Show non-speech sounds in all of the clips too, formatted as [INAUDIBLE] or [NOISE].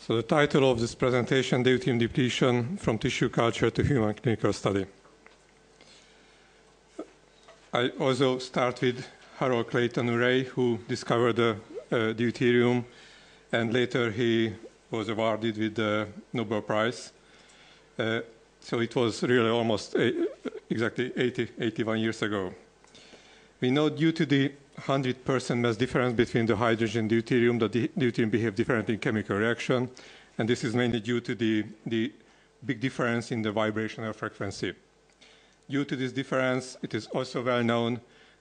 So the title of this presentation, Deuterium Depletion from Tissue Culture to Human Clinical Study. I also start with Harold Clayton Urey, who discovered the uh, deuterium, and later he was awarded with the Nobel Prize. Uh, so it was really almost exactly 80, 81 years ago. We know due to the 100% mass difference between the hydrogen and deuterium the deuterium behave differently in chemical reaction, and this is mainly due to the, the big difference in the vibrational frequency. Due to this difference, it is also well known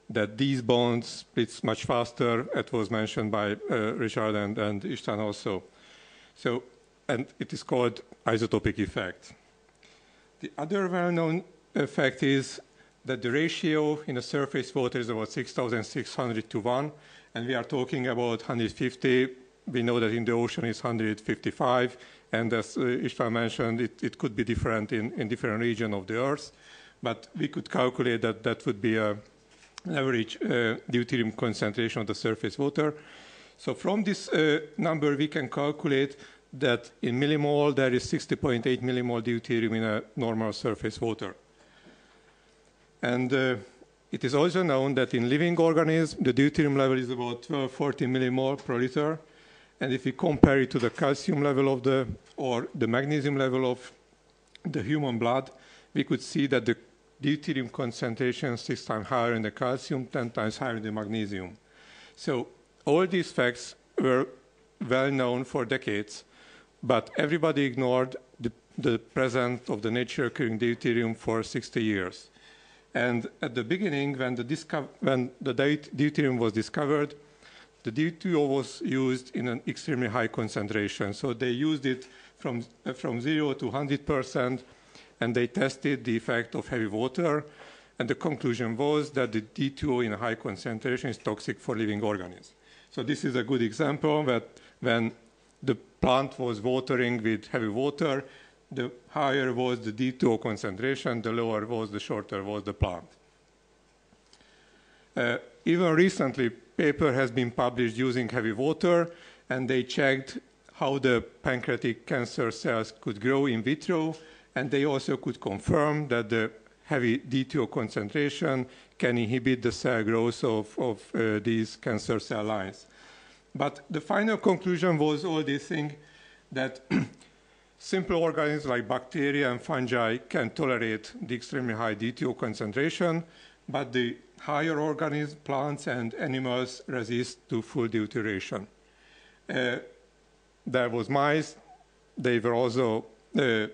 that these bonds split much faster, as was mentioned by uh, Richard and, and István also. So, and it is called isotopic effect. The other well-known effect is that the ratio in the surface water is about 6,600 to 1, and we are talking about 150. We know that in the ocean it's 155, and as uh, mentioned, it, it, could be different in, in different regions of the Earth, but we could calculate that that would be a average uh, deuterium concentration of the surface water. So from this uh, number, we can calculate that in millimole, there is 60.8 millimole deuterium in a normal surface water. And uh, it is also known that in living organisms, the deuterium level is about 12, 14 millimole per liter. And if we compare it to the calcium level of the, or the magnesium level of the human blood, we could see that the deuterium concentration is six times higher in the calcium, 10 times higher in the magnesium. So all these facts were well known for decades, but everybody ignored the, the presence of the nature occurring deuterium for 60 years. And at the beginning, when the, when the deuterium was discovered, the deuterium was used in an extremely high concentration. So they used it from, uh, from zero to 100%, and they tested the effect of heavy water. And the conclusion was that the D2O in a high concentration is toxic for living organisms. So this is a good example that when the plant was watering with heavy water, the higher was the D2O concentration, the lower was, the shorter was the plant. Uh, even recently, paper has been published using heavy water, and they checked how the pancreatic cancer cells could grow in vitro, and they also could confirm that the heavy D2O concentration can inhibit the cell growth of, of uh, these cancer cell lines. But the final conclusion was all this thing that [CLEARS THROAT] simple organisms like bacteria and fungi can tolerate the extremely high D2O concentration, but the higher organisms, plants and animals resist to full deuteration. Uh, there was mice, they were also uh, uh,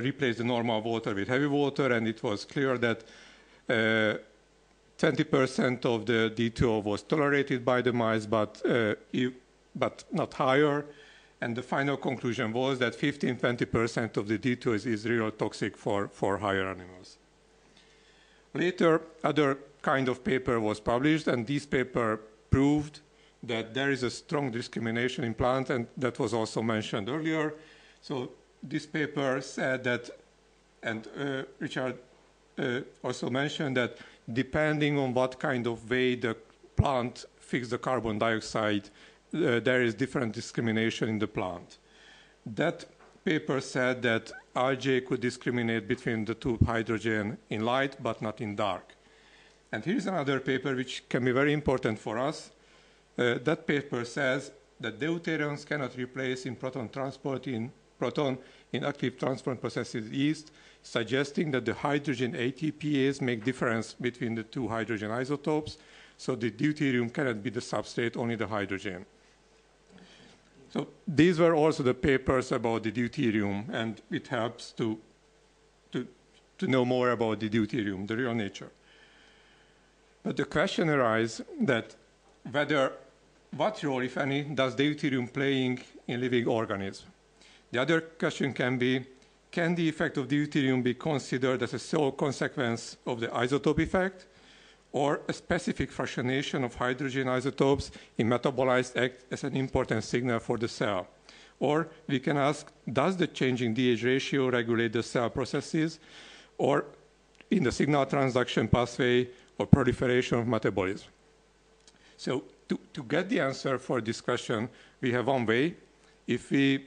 replaced the normal water with heavy water, and it was clear that 20% uh, of the D2O was tolerated by the mice, but, uh, but not higher. And the final conclusion was that 15-20% of the D2O is, really toxic for, for higher animals. Later, other kind of paper was published, and this paper proved that there is a strong discrimination in plants, and that was also mentioned earlier. So this paper said that, and uh, Richard uh, also mentioned that depending on what kind of way the plant fixes the carbon dioxide, there is different discrimination in the plant. That paper said that algae could discriminate between the two hydrogen in light but not in dark. And here's another paper which can be very important for us. Uh, that paper says that deuteriums cannot replace in proton transport in proton in active transport processes yeast, suggesting that the hydrogen ATPase make difference between the two hydrogen isotopes, so the deuterium cannot be the substrate, only the hydrogen. So these were also the papers about the deuterium, and it helps to, to, to know more about the deuterium, the real nature. But the question arises that whether, what role, if any, does deuterium playing in living organisms? The other question can be, can the effect of deuterium be considered as a sole consequence of the isotope effect, or a specific fractionation of hydrogen isotopes in metabolites act as an important signal for the cell? Or we can ask, does the changing DH ratio regulate the cell processes, or in the signal transduction pathway or proliferation of metabolism? So to, to get the answer for this question, we have one way, if we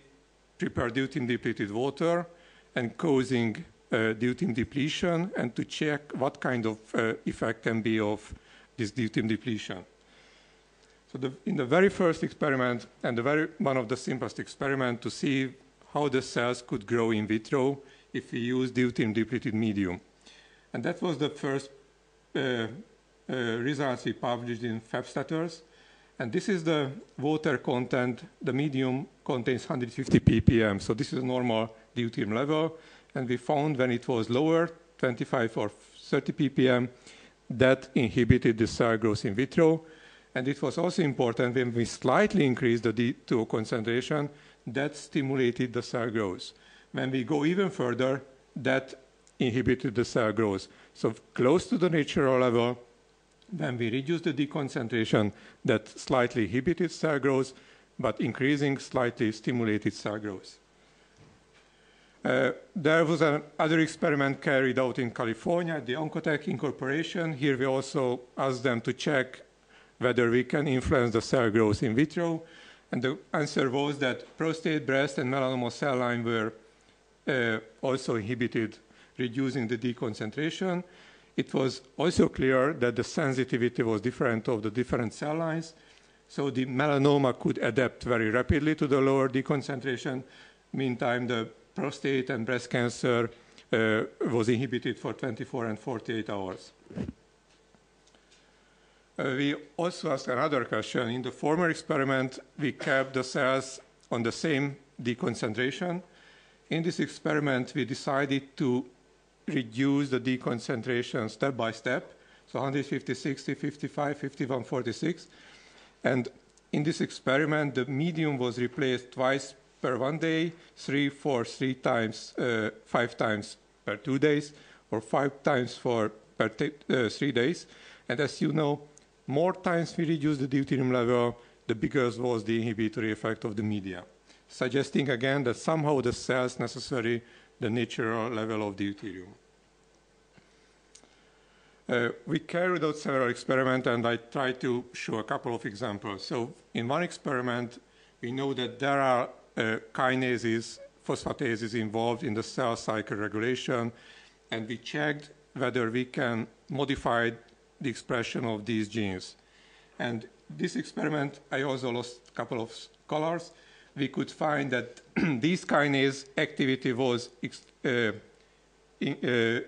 prepare deuterium depleted water and causing deuterium depletion and to check what kind of uh, effect can be of this deuterium depletion. So the, in the very first experiment, and the very, one of the simplest experiment to see how the cells could grow in vitro if we use deuterium depleted medium. And that was the first uh, uh, results we published in FEBS Letters. And this is the water content. The medium contains 150 ppm. So this is a normal deuterium level. And we found when it was lower, 25 or 30 ppm, that inhibited the cell growth in vitro. And it was also important when we slightly increased the D2 concentration, that stimulated the cell growth. When we go even further, that inhibited the cell growth. So close to the natural level, when we reduce the D concentration, that slightly inhibited cell growth, but increasing slightly stimulated cell growth. Uh, there was another experiment carried out in California the Oncotech Incorporation. Here we also asked them to check whether we can influence the cell growth in vitro. And the answer was that prostate, breast, and melanoma cell line were uh, also inhibited, reducing the D concentration. It was also clear that the sensitivity was different of the different cell lines. So the melanoma could adapt very rapidly to the lower D concentration. Meantime, the prostate and breast cancer uh, was inhibited for 24 and 48 hours. Uh, we also asked another question. In the former experiment, we kept the cells on the same D concentration. In this experiment, we decided to reduce the D concentration step by step, so 150, 60, 55, 51, 46. And in this experiment, the medium was replaced twice per one day, three for three times, uh, five times per two days, or five times for per uh, three days. And as you know, more times we reduce the deuterium level, the bigger was the inhibitory effect of the media, suggesting again that somehow the cells necessary the natural level of deuterium. Uh, we carried out several experiments, and I tried to show a couple of examples. So in one experiment, we know that there are kinases, phosphatases involved in the cell cycle regulation, and we checked whether we can modify the expression of these genes. And this experiment, I also lost a couple of colors. We could find that [CLEARS THROAT] these kinase activity was uh, in, uh,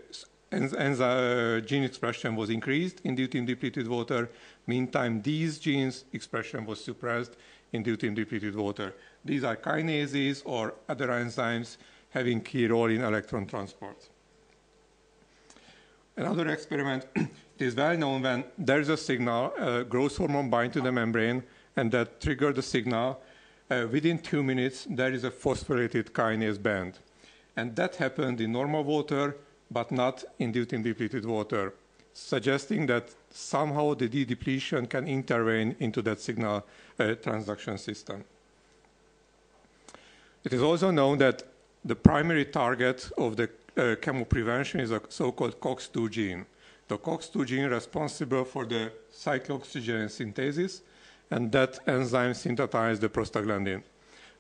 and the uh, gene expression was increased in deuterium depleted water. Meantime, these genes expression was suppressed in deuterium depleted water. These are kinases or other enzymes having key role in electron transport. Another experiment [CLEARS THROAT] is well known when there is a signal, uh, growth hormone bind to the membrane, and that trigger the signal. Uh, within two minutes, there is a phosphorylated kinase band. And that happened in normal water, but not in deuterium depleted water, suggesting that somehow the de-depletion can intervene into that signal uh, transduction system. It is also known that the primary target of the uh, chemoprevention is a so-called COX-2 gene. The COX-2 gene responsible for the cyclooxygenase synthesis, and that enzyme synthesizes the prostaglandin.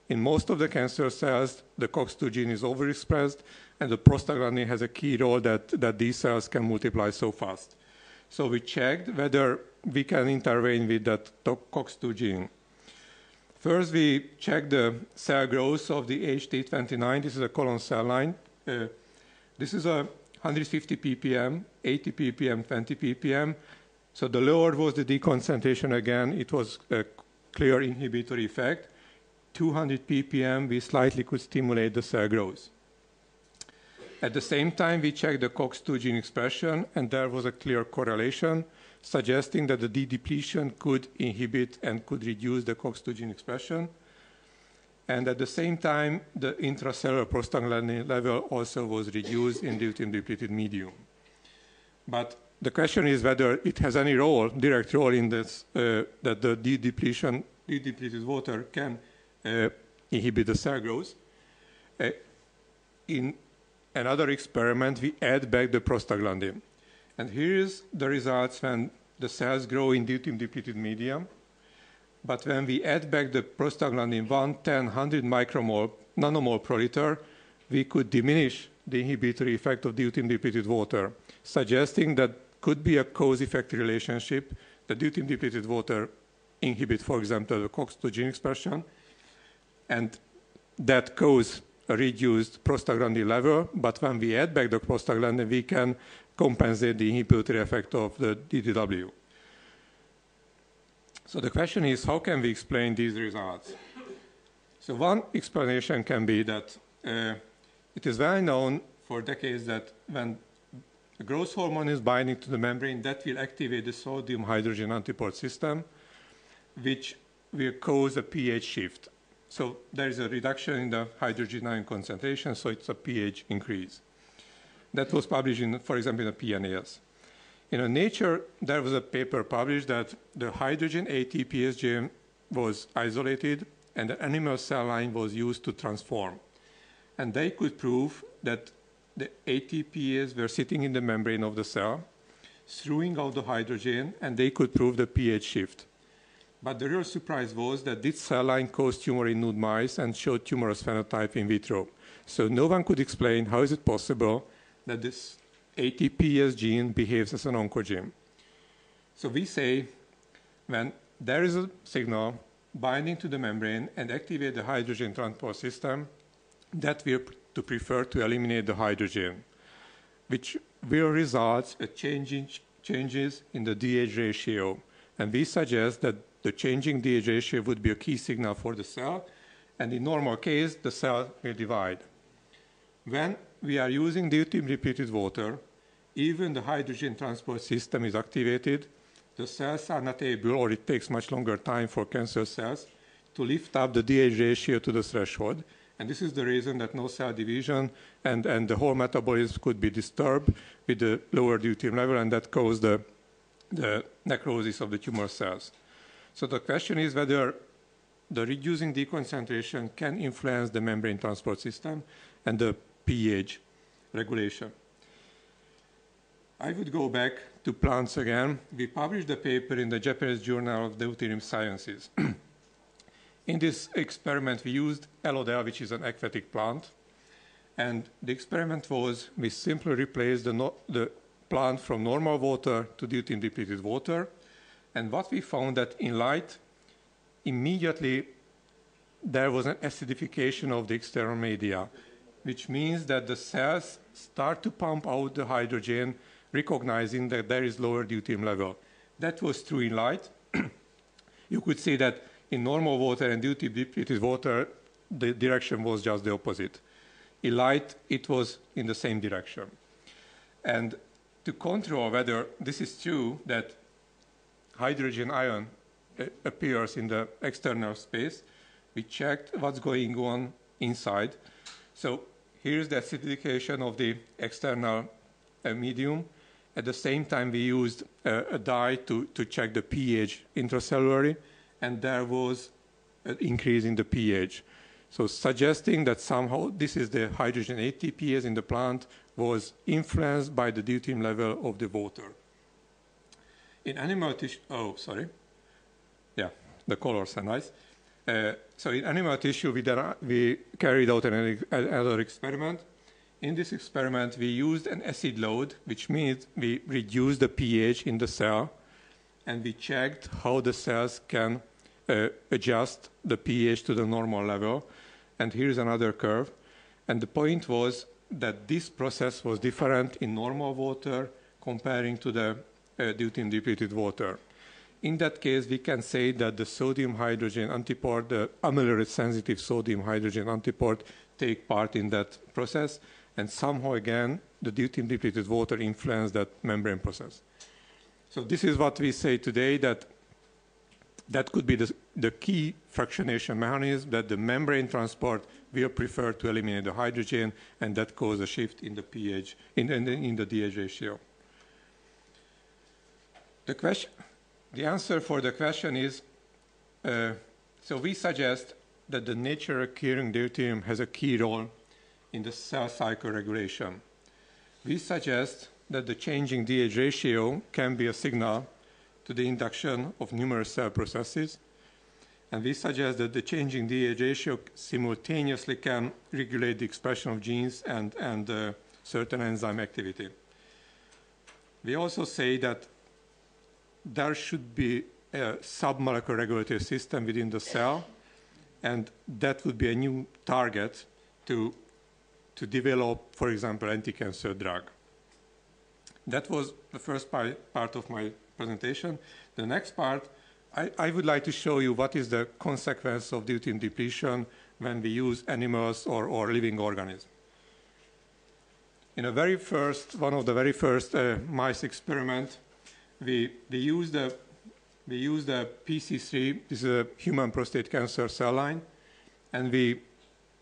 In most of the cancer cells, the COX-2 gene is overexpressed, and the prostaglandin has a key role that, that these cells can multiply so fast. So we checked whether we can intervene with that COX-2 gene. First, we check the cell growth of the HT29. This is a colon cell line. Uh, this is a 150 ppm, 80 ppm, 20 ppm. So the lower was the D concentration again, it was a clear inhibitory effect. 200 ppm, we slightly could stimulate the cell growth. At the same time, we checked the COX-2 gene expression, and there was a clear correlation suggesting that the de-depletion could inhibit and could reduce the COX-2 gene expression. And at the same time, the intracellular prostaglandin level also was reduced in deuterium-depleted medium. But the question is whether it has any role, direct role in this, uh, that the de-depletion, de-depleted water can uh, inhibit the cell growth. Uh, in another experiment, we add back the prostaglandin. And here is the results when the cells grow in deuterium-depleted medium. but when we add back the prostaglandin 1, 10, 100 micromole, nanomole per liter, we could diminish the inhibitory effect of deuterium depleted water, suggesting that could be a cause-effect relationship. The deuterium depleted water inhibit, for example, the COX-2 gene expression, and that cause a reduced prostaglandin level. But when we add back the prostaglandin, we can compensate the inhibitory effect of the DDW. So the question is, how can we explain these results? So one explanation can be that uh, it is well known for decades that when growth hormone is binding to the membrane, that will activate the sodium hydrogen antiport system, which will cause a pH shift. So there is a reduction in the hydrogen ion concentration, so it's a pH increase. That was published, in, for example, in the PNAS. In Nature, there was a paper published that the hydrogen ATPase gene was isolated and the animal cell line was used to transform. And they could prove that the ATPase were sitting in the membrane of the cell, throwing out the hydrogen, and they could prove the pH shift. But the real surprise was that this cell line caused tumor in nude mice and showed tumorous phenotype in vitro. So no one could explain how is it possible that this ATPase gene behaves as an oncogene. So we say when there is a signal binding to the membrane and activate the hydrogen transport system, that will to prefer to eliminate the hydrogen, which will result in changing, changes in the DH ratio. And we suggest that the changing DH ratio would be a key signal for the cell, and in normal case, the cell will divide. When we are using deuterium depleted water, even the hydrogen transport system is activated, the cells are not able, or it takes much longer time for cancer cells, to lift up the DH ratio to the threshold. And this is the reason that no cell division and, and the whole metabolism could be disturbed with the lower deuterium level, and that causes the, the necrosis of the tumor cells. So the question is whether the reducing D concentration can influence the membrane transport system and the pH regulation. I would go back to plants again. We published a paper in the Japanese Journal of Deuterium Sciences. [CLEARS THROAT] in this experiment, we used Elodea, which is an aquatic plant. And the experiment was we simply replaced the, no, the plant from normal water to deuterium depleted water and what we found that in light, immediately there was an acidification of the external media, which means that the cells start to pump out the hydrogen, recognizing that there is lower deuterium level. That was true in light. [CLEARS THROAT] you could see that in normal water and deuterium depleted water, the direction was just the opposite. In light, it was in the same direction. And to control whether this is true, that hydrogen ion uh, appears in the external space, we checked what's going on inside. So here's the acidification of the external uh, medium. At the same time, we used uh, a dye to, to check the pH intracellularly, and there was an increase in the pH. So suggesting that somehow this is the hydrogen ATPase in the plant was influenced by the deuterium level of the water. In animal tissue, oh, sorry. Yeah, the colors are nice. Uh, so in animal tissue, we, we carried out an, another experiment. In this experiment, we used an acid load, which means we reduced the pH in the cell, and we checked how the cells can uh, adjust the pH to the normal level. And here's another curve. And the point was that this process was different in normal water comparing to the uh, deuterium depleted water. In that case, we can say that the sodium hydrogen antiport, the amiloride sensitive sodium hydrogen antiport, take part in that process, and somehow again, the deuterium depleted water influence that membrane process. So this is what we say today that that could be the, the key fractionation mechanism that the membrane transport will prefer to eliminate the hydrogen, and that causes a shift in the pH, in, in, in the DH ratio. The, question, the answer for the question is, uh, so we suggest that the nature occurring deuterium has a key role in the cell cycle regulation. We suggest that the changing DH ratio can be a signal to the induction of numerous cell processes. And we suggest that the changing DH ratio simultaneously can regulate the expression of genes and, and uh, certain enzyme activity. We also say that there should be a submolecular regulatory system within the cell, and that would be a new target to, to develop, for example, anti-cancer drug. That was the first part of my presentation. The next part, I, I, would like to show you what is the consequence of deuterium depletion when we use animals or, or living organisms. In a very first, one of the very first uh, mice experiment, we, we used the we used the PC3, this is a human prostate cancer cell line, and we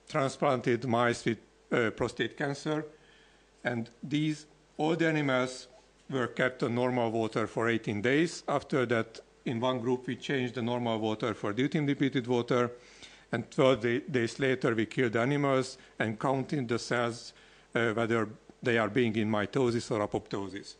transplanted mice with uh, prostate cancer. And these, all the animals were kept on normal water for 18 days. After that, in one group, we changed the normal water for deuterium depleted water. And 12 day, days later, we killed animals and counted the cells uh, whether they are being in mitosis or apoptosis.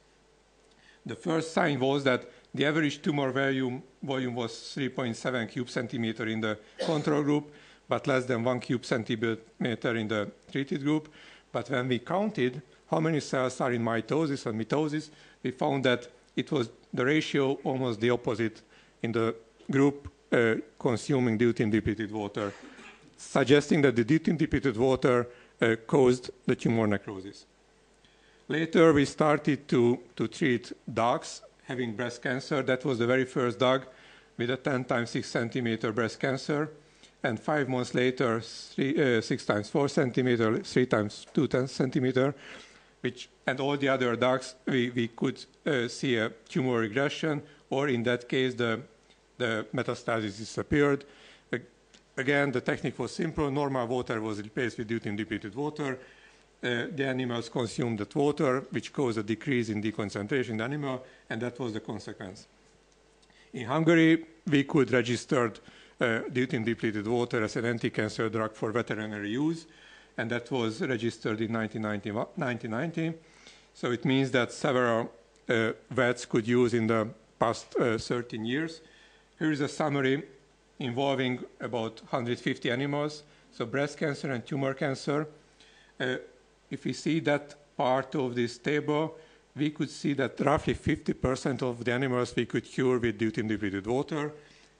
The first sign was that the average tumor volume, volume was 3.7 cube centimeter in the control group, but less than one cube centimeter in the treated group. But when we counted how many cells are in mitosis and mitosis, we found that it was the ratio almost the opposite in the group uh, consuming deuterium depleted water, suggesting that the deuterium depleted water uh, caused the tumor necrosis. Later, we started to, to treat dogs having breast cancer. That was the very first dog with a 10 times 6 centimeter breast cancer. And five months later, three, uh, 6 times 4 centimeter, 3 times 2 centimeter, which, and all the other dogs, we, we could uh, see a tumor regression, or in that case, the, the metastasis disappeared. Again, the technique was simple. Normal water was replaced with deuterium depleted water uh, the animals consumed that water, which caused a decrease in the concentration in the animal, and that was the consequence. In Hungary, we could register uh, deuterium depleted water as an anti-cancer drug for veterinary use, and that was registered in 1990. So it means that several uh, vets could use in the past uh, 13 years. Here is a summary involving about 150 animals, so breast cancer and tumor cancer. Uh, if we see that part of this table, we could see that roughly 50% of the animals we could cure with deuterium depleted water,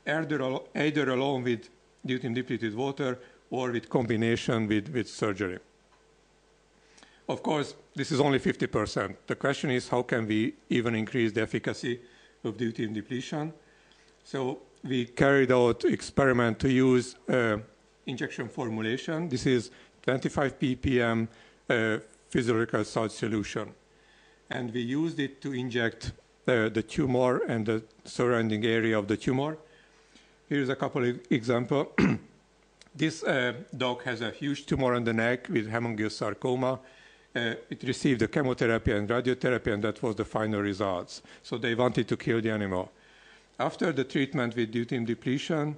either, either alone with deuterium depleted water or with combination with, with surgery. Of course, this is only 50%. The question is how can we even increase the efficacy of deuterium depletion? So we carried out experiment to use uh, injection formulation. This is 25 ppm physiological salt solution. And we used it to inject uh, the tumor and the surrounding area of the tumor. Here's a couple of examples. [CLEARS THROAT] this uh, dog has a huge tumor on the neck with hemangiosarcoma. Uh, it received the chemotherapy and radiotherapy, and that was the final results. So they wanted to kill the animal. After the treatment with deuterium depletion,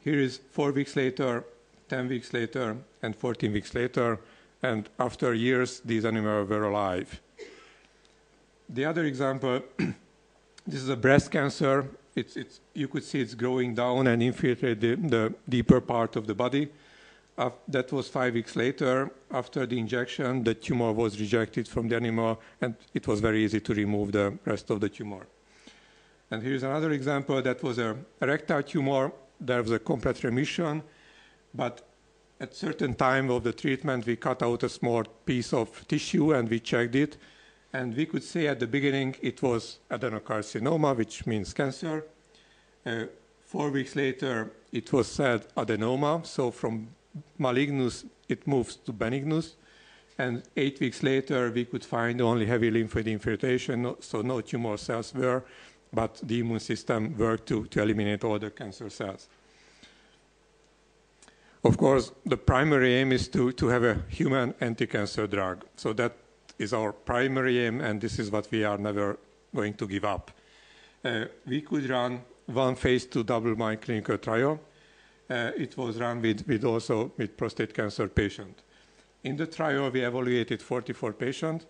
here is four weeks later, 10 weeks later, and 14 weeks later, and after years, these animals were alive. The other example, [CLEARS THROAT] this is a breast cancer. It's, it's, you could see it's growing down and infiltrate the, the deeper part of the body. Uh, that was five weeks later. After the injection, the tumor was rejected from the animal, and it was very easy to remove the rest of the tumor. And here's another example. That was a rectal tumor. There was a complete remission, but at certain time of the treatment, we cut out a small piece of tissue and we checked it. And we could say at the beginning it was adenocarcinoma, which means cancer. Uh, four weeks later, it was said adenoma. So from malignus, it moves to benignus. And eight weeks later, we could find only heavy lymphoid infiltration, so no tumor cells were, but the immune system worked to, to eliminate all the cancer cells. Of course, the primary aim is to, to have a human anti-cancer drug. So that is our primary aim, and this is what we are never going to give up. Uh, we could run one phase two double-blind clinical trial. Uh, it was run with, with also with prostate cancer patient. In the trial, we evaluated 44 patients.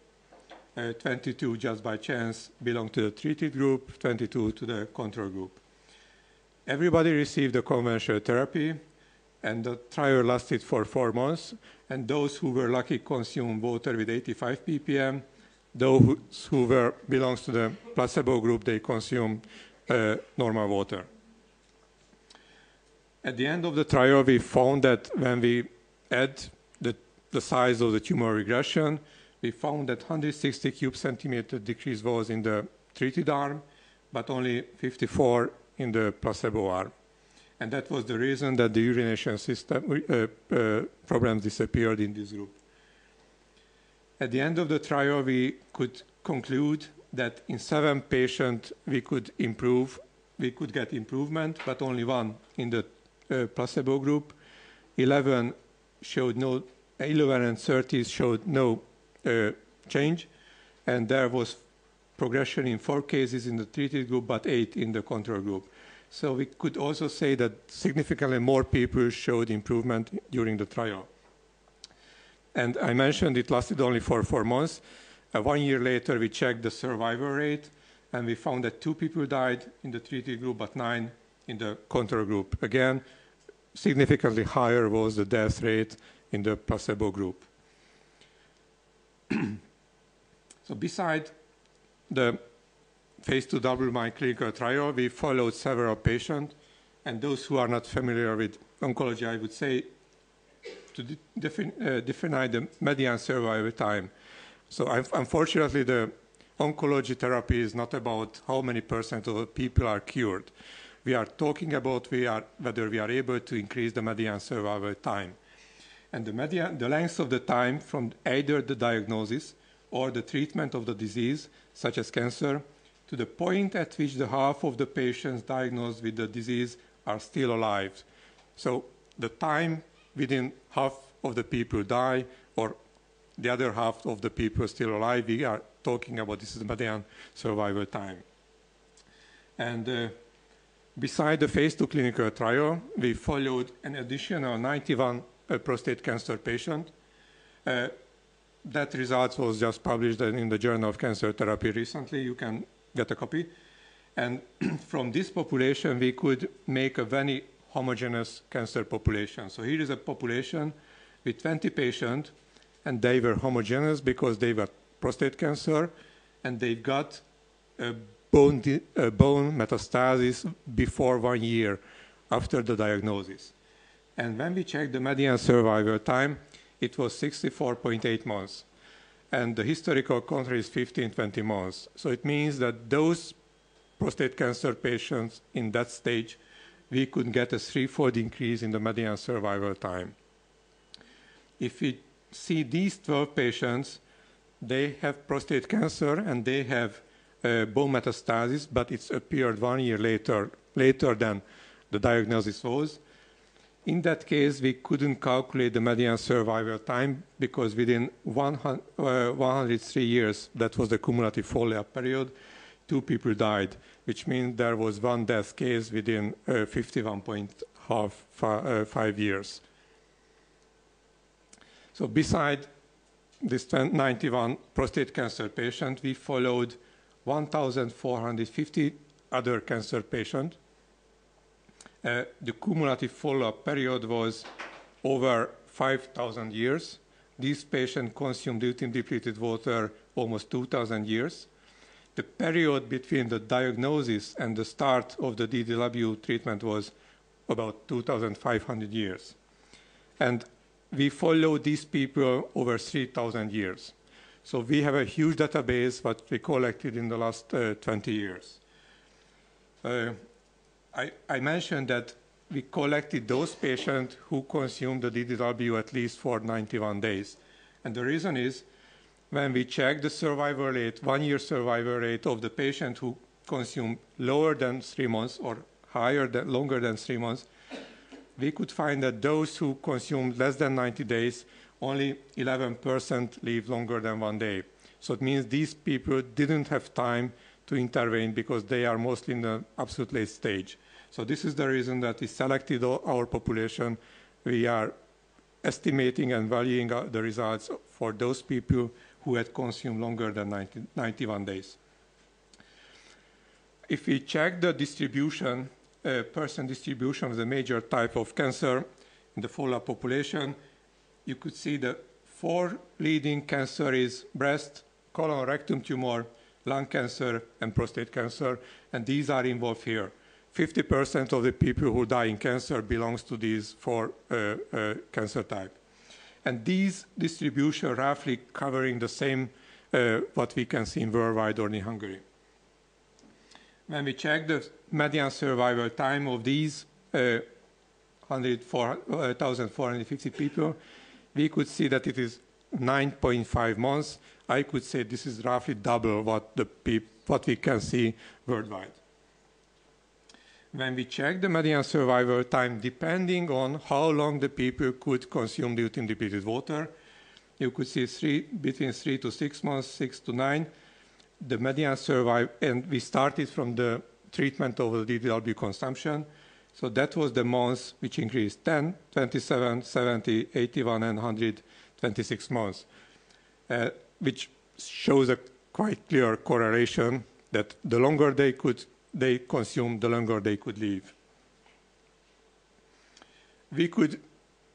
Uh, 22 just by chance belong to the treated group, 22 to the control group. everybody received the conventional therapy, and the trial lasted for four months. And those who were lucky consumed water with 85 ppm. Those who were belongs to the placebo group, they consumed uh, normal water. At the end of the trial, we found that when we add the, the size of the tumor regression, we found that 160 cube centimeter decrease was in the treated arm, but only 54 in the placebo arm. And that was the reason that the urination system uh, uh, problems disappeared in this group. At the end of the trial, we could conclude that in seven patients we could improve, we could get improvement, but only one in the uh, placebo group. 11 showed no, 11 and 30 showed no uh, change, and there was progression in four cases in the treated group, but eight in the control group. So we could also say that significantly more people showed improvement during the trial. And I mentioned it lasted only for four months. Uh, one year later, we checked the survival rate, and we found that two people died in the treated group, but nine in the control group. Again, significantly higher was the death rate in the placebo group. [CLEARS THROAT] so beside the phase two double-blind clinical trial, we followed several patients, and those who are not familiar with oncology, I would say, to define, uh, define the median survival time. So unfortunately, the oncology therapy is not about how many percent of people are cured. We are talking about we are, whether we are able to increase the median survival time. And the, median, the length of the time from either the diagnosis or the treatment of the disease, such as cancer, to the point at which the half of the patients diagnosed with the disease are still alive. So the time within half of the people die or the other half of the people still alive, we are talking about this is median survival time. And uh, beside the phase two clinical trial, we followed an additional 91 uh, prostate cancer patient. Uh, that result was just published in the Journal of Cancer Therapy recently. You can get a copy. And [CLEARS THROAT] from this population, we could make a very homogeneous cancer population. So here is a population with 20 patients, and they were homogeneous because they were prostate cancer, and they got a bone, a bone metastasis before one year after the diagnosis. And when we checked the median survival time, it was 64.8 months and the historical control is 15, 20 months. So it means that those prostate cancer patients in that stage, we could get a threefold increase in the median survival time. If we see these 12 patients, they have prostate cancer and they have uh, bone metastasis, but it's appeared one year later, later than the diagnosis was. In that case, we couldn't calculate the median survival time because within 100, uh, 103 years, that was the cumulative follow-up period, two people died, which means there was one death case within uh, 51.5 uh, years. So beside this 91 prostate cancer patient, we followed 1,450 other cancer patients uh, the cumulative follow-up period was over 5,000 years. These patients consumed deuterium-depleted water almost 2,000 years. The period between the diagnosis and the start of the DDW treatment was about 2,500 years. And we followed these people over 3,000 years. So we have a huge database that we collected in the last uh, 20 years. Uh, I, I mentioned that we collected those patients who consumed the DDW at least for 91 days. And the reason is when we checked the survival rate, one year survival rate of the patient who consumed lower than three months or higher than longer than three months, we could find that those who consumed less than 90 days, only 11% live longer than one day. So it means these people didn't have time to intervene because they are mostly in the absolute late stage. So this is the reason that we selected our population. We are estimating and valuing uh, the results for those people who had consumed longer than 90, 91 days. If we check the distribution uh, percent distribution of the major type of cancer in the follow-up population, you could see the four leading cancer is breast, colon, rectum tumor, lung cancer, and prostate cancer, and these are involved here. 50% of the people who die in cancer belongs to these four uh, uh, cancer type. And these distribution roughly covering the same uh, what we can see in worldwide or in Hungary. When we check the median survival time of these uh, 1,450 uh, people, we could see that it is 9.5 months. I could say this is roughly double what, the what we can see worldwide. When we check the median survival time, depending on how long the people could consume deuterium depleted water, you could see three, between three to six months, six to nine, the median survival, and we started from the treatment of the DDW consumption. So that was the months which increased 10, 27, 70, 81, and 126 months, uh, which shows a quite clear correlation that the longer they could they consumed, the longer they could live. We could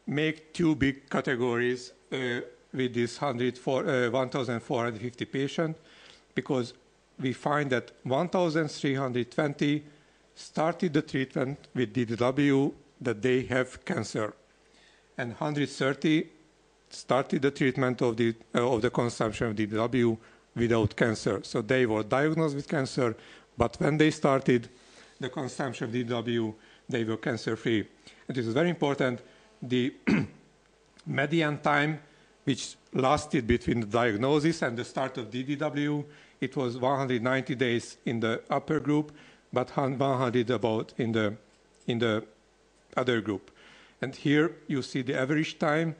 make two big categories uh, with this 1,450 uh, patients because we find that 1,320 started the treatment with DDW that they have cancer, and 130 started the treatment of the, uh, of the consumption of DDW without cancer. So they were diagnosed with cancer, but when they started the consumption of DW, they were cancer-free. And this is very important. The [CLEARS THROAT] median time which lasted between the diagnosis and the start of DDW, it was 190 days in the upper group, but 100 about in the, in the other group. And here you see the average time.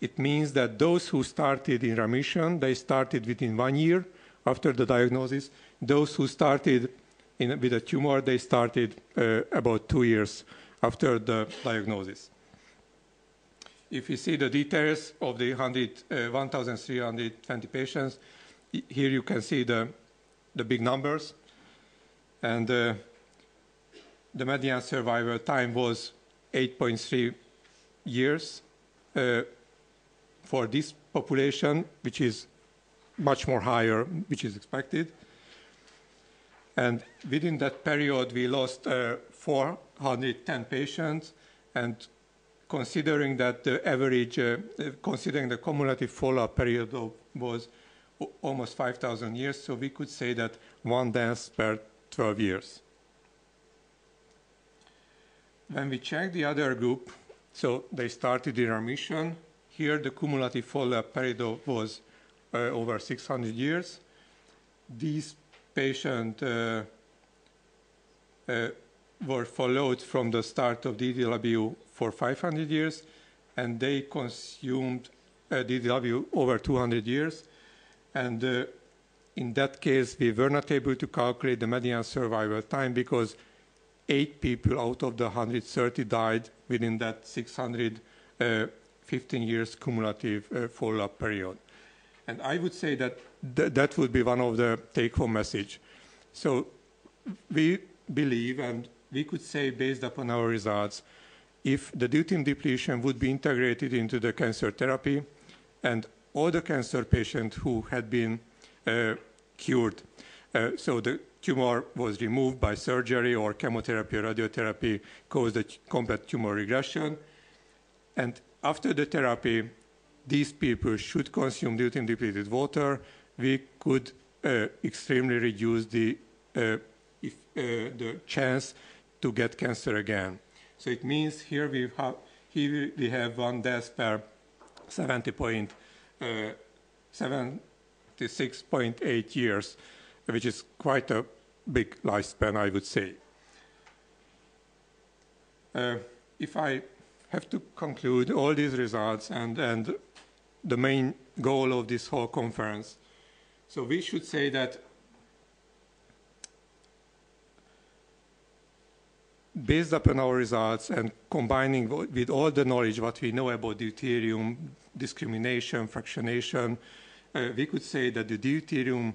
It means that those who started in remission, they started within one year after the diagnosis, those who started in, with a tumor, they started uh, about two years after the diagnosis. If you see the details of the 1, uh, 1,320 patients, here you can see the, the big numbers. And uh, the median survival time was 8.3 years uh, for this population, which is much more higher, which is expected. And within that period, we lost uh, 410 patients. And considering that the average, uh, considering the cumulative follow-up period of, was almost 5,000 years, so we could say that one death per 12 years. When we check the other group, so they started in remission. Here, the cumulative follow-up period was uh, over 600 years. These patients uh, uh, were followed from the start of DDW for 500 years, and they consumed DDW over 200 years. And uh, in that case, we were not able to calculate the median survival time because eight people out of the 130 died within that 615 uh, years cumulative uh, follow-up period. And I would say that th that would be one of the take-home message. So we believe, and we could say based upon our results, if the deuterium depletion would be integrated into the cancer therapy, and all the cancer patients who had been uh, cured, uh, so the tumor was removed by surgery or chemotherapy or radiotherapy caused a complete tumor regression, and after the therapy, these people should consume deuterium depleted water, we could uh, extremely reduce the, uh, if, uh, the chance to get cancer again. So it means here we have, here we have one death per 70.76.8 uh, years, which is quite a big lifespan, I would say. Uh, if I have to conclude all these results and, and the main goal of this whole conference. So we should say that based upon our results and combining with all the knowledge what we know about deuterium, discrimination, fractionation, uh, we could say that the deuterium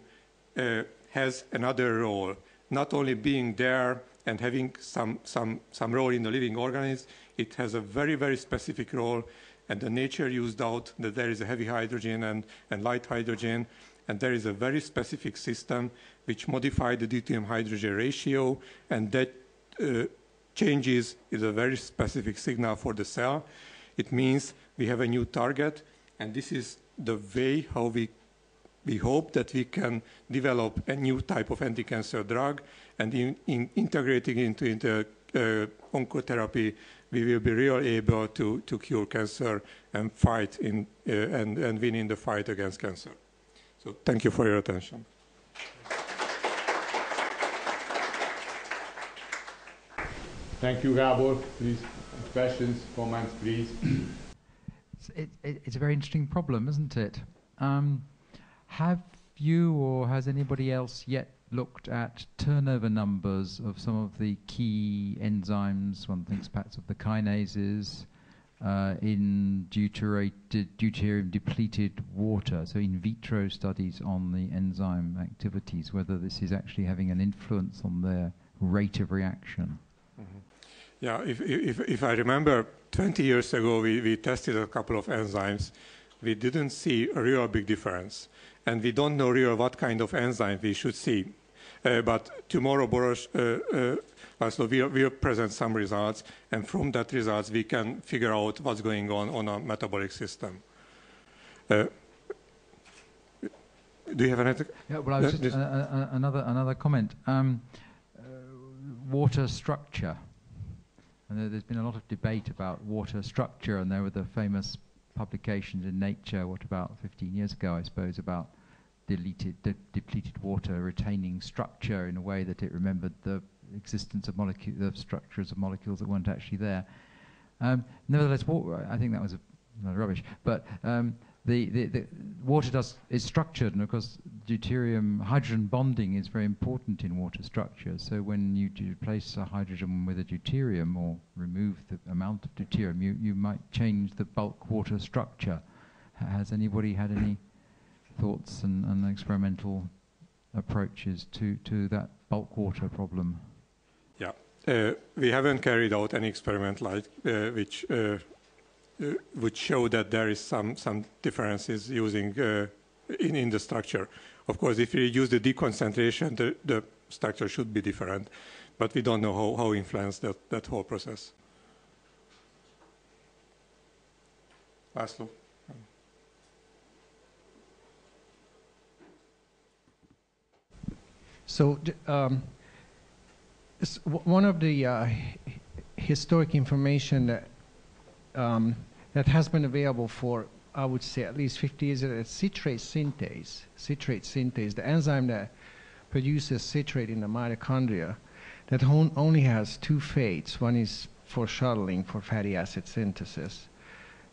uh, has another role, not only being there and having some, some, some role in the living organism, it has a very, very specific role. And the nature used out that there is a heavy hydrogen and, and light hydrogen, and there is a very specific system which modified the deuterium hydrogen ratio, and that uh, changes is a very specific signal for the cell. It means we have a new target, and this is the way how we we hope that we can develop a new type of anti-cancer drug, and in, in integrating into, into uh, oncotherapy, we will be really able to, to cure cancer and fight in, uh, and, and win in the fight against cancer. So thank you for your attention. Thank you, Gabor. Please, questions, comments, please. It, it, it's a very interesting problem, isn't it? Um, have you or has anybody else yet looked at turnover numbers of some of the key enzymes? One thinks perhaps of the kinases uh, in deuterium depleted water. So, in vitro studies on the enzyme activities, whether this is actually having an influence on their rate of reaction. Mm-hmm. Yeah, if, if, if I remember 20 years ago, we, we tested a couple of enzymes. We didn't see a real big difference. And we don't know really what kind of enzyme we should see. Uh, but tomorrow, Boros uh, uh, will, will present some results, and from that results, we can figure out what's going on on a metabolic system. Uh, do you have anything? Yeah, well, I was just, uh, uh, another another comment. Um, water structure. And there's been a lot of debate about water structure, and there were the famous publications in Nature, what about 15 years ago, I suppose, about deleted, de depleted water retaining structure in a way that it remembered the existence of molecules, the structures of molecules that weren't actually there. Um, nevertheless, I think that was a, rubbish. But um, the, the, the, water does is structured, and of course, deuterium hydrogen bonding is very important in water structure. So when you replace a hydrogen with a deuterium or remove the amount of deuterium, you, you might change the bulk water structure. has anybody had any thoughts and, and experimental approaches to, to that bulk water problem? Yeah, uh, we haven't carried out any experiment like uh, which uh, uh, would show that there is some, some differences using uh, in, in the structure. Of course, if you use the D concentration, the, the structure should be different, but we don't know how, how influence that, that whole process. Laszlo. So um, one of the uh, historic information that um, that has been available for, I would say, at least 50 years, is citrate synthase. Citrate synthase, the enzyme that produces citrate in the mitochondria, that only has two fates. One is for shuttling for fatty acid synthesis.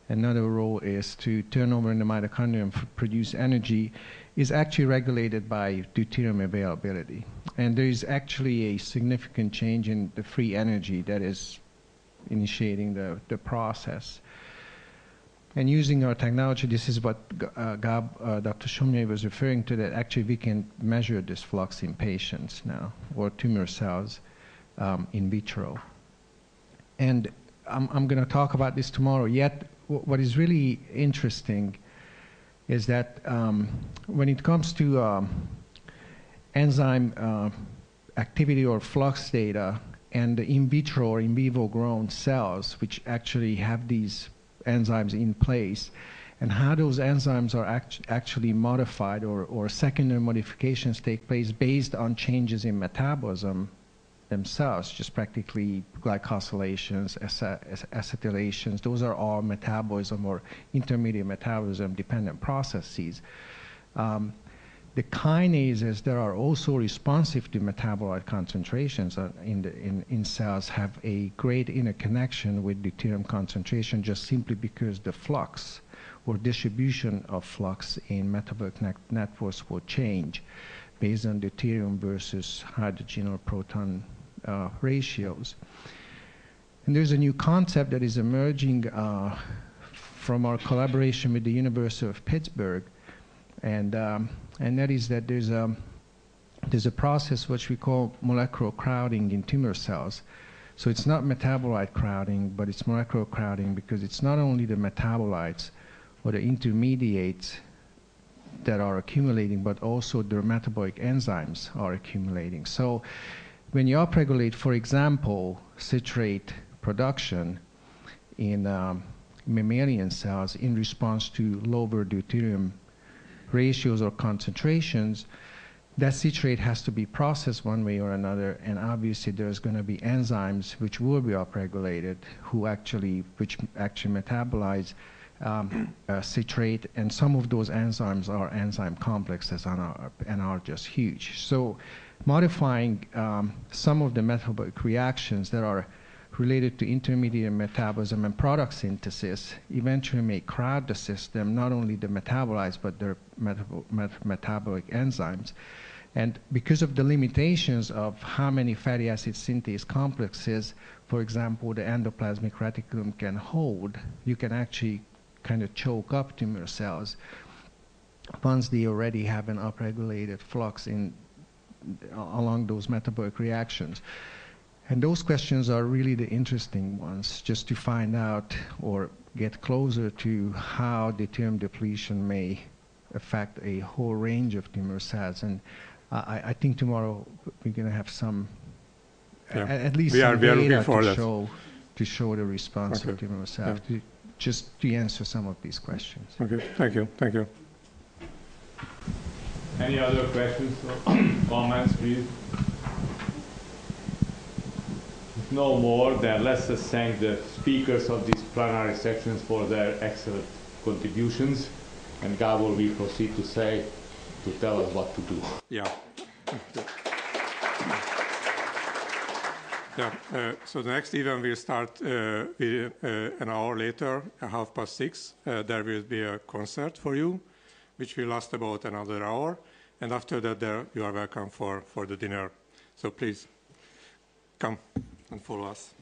Another role is to turn over in the mitochondrium, produce energy, is actually regulated by deuterium availability. And there is actually a significant change in the free energy that is initiating the, the process. And using our technology, this is what uh, Gab, uh, Dr. Somlyai was referring to, that actually we can measure this flux in patients now, or tumor cells um, in vitro. And I'm, I'm going to talk about this tomorrow. Yet, what is really interesting is that um, when it comes to um, enzyme uh, activity or flux data and in vitro or in vivo grown cells, which actually have these enzymes in place and how those enzymes are act actually modified or, or secondary modifications take place based on changes in metabolism themselves, just practically glycosylations, acetylations. Those are all metabolism or intermediate metabolism dependent processes. Um, the kinases that are also responsive to metabolite concentrations in, the, in, in cells have a great interconnection with deuterium concentration just simply because the flux or distribution of flux in metabolic ne networks will change based on deuterium versus hydrogen or proton uh, ratios. And there's a new concept that is emerging uh, from our collaboration with the University of Pittsburgh and um, and that is that there's a there's a process which we call molecular crowding in tumor cells. So it's not metabolite crowding, but it's molecular crowding because it's not only the metabolites or the intermediates that are accumulating, but also the metabolic enzymes are accumulating. So when you upregulate, for example, citrate production in um, mammalian cells in response to lower deuterium ratios or concentrations, that citrate has to be processed one way or another, and obviously there's going to be enzymes which will be upregulated, who actually, which actually metabolize um, [COUGHS] uh, citrate, and some of those enzymes are enzyme complexes and are, and are just huge. So, modifying um, some of the metabolic reactions that are related to intermediate metabolism and product synthesis eventually may crowd the system, not only the metabolites, but their met metabolic enzymes. And because of the limitations of how many fatty acid synthase complexes, for example, the endoplasmic reticulum can hold, you can actually kind of choke up tumor cells once they already have an upregulated flux in along those metabolic reactions. And those questions are really the interesting ones, just to find out or get closer to how deuterium depletion may affect a whole range of tumor cells. And I, I think tomorrow we're going to have some, Yeah. at, at least We are- we are looking for to that. show, to show the response of Okay. tumor cells, to, just to answer some of these questions. Okay, thank you, thank you. Any other questions or [CLEARS THROAT] comments, please? If no more, then let's just thank the speakers of these plenary sections for their excellent contributions. And Gabor will proceed to say, to tell us what to do. Yeah. Yeah, uh, so the next event will start uh, with, uh, an hour later, at half past six. Uh, there will be a concert for you, which will last about another hour. And after that, there, you are welcome for, for the dinner. So please come and follow us.